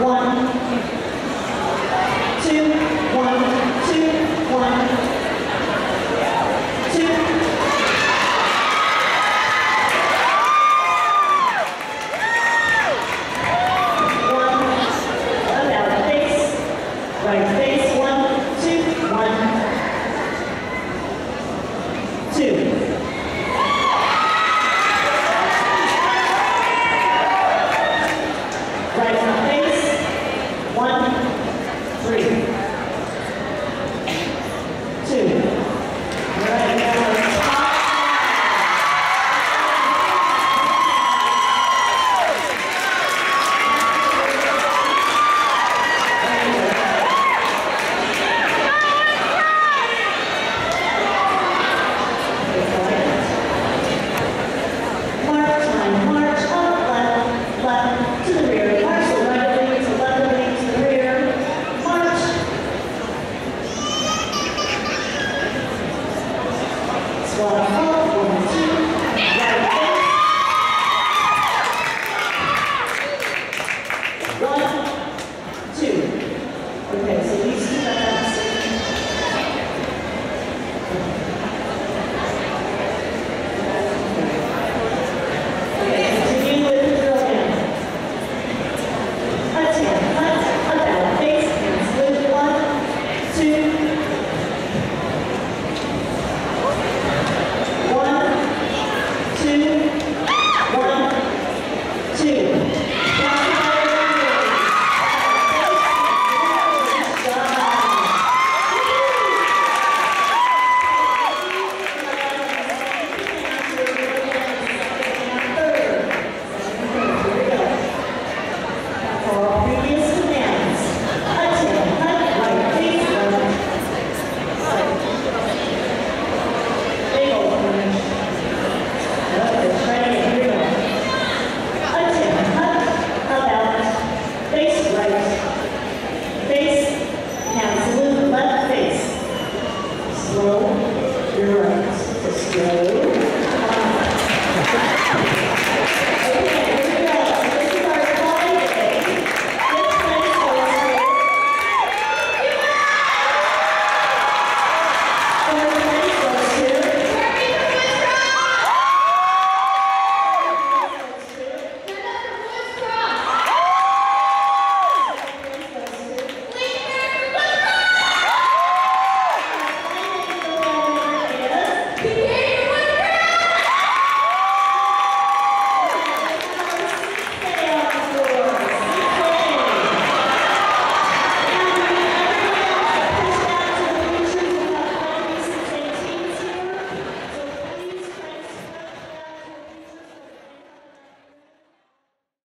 one